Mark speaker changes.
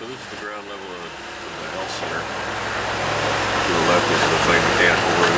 Speaker 1: So this is the ground level of the health center. To the left is the main mechanical room.